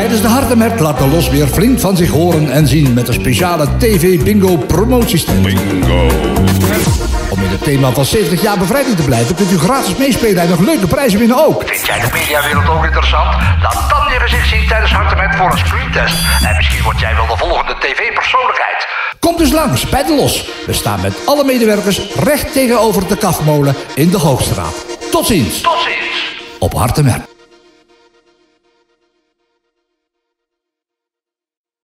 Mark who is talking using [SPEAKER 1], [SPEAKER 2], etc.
[SPEAKER 1] Tijdens de Hartemert laat de Los weer flink van zich horen en zien met een speciale TV Bingo promotiestand.
[SPEAKER 2] Bingo.
[SPEAKER 1] Om in het thema van 70 jaar bevrijding te blijven kunt u gratis meespelen en nog leuke prijzen winnen ook.
[SPEAKER 3] Vind jij de mediawereld ook interessant? Laat dan je gezicht zien tijdens Hartemert voor een screentest. En misschien word jij wel de volgende tv-persoonlijkheid.
[SPEAKER 1] Kom dus langs bij de Los. We staan met alle medewerkers recht tegenover de kafmolen in de Hoogstraat. Tot ziens
[SPEAKER 3] Tot ziens.
[SPEAKER 1] op Hartemert.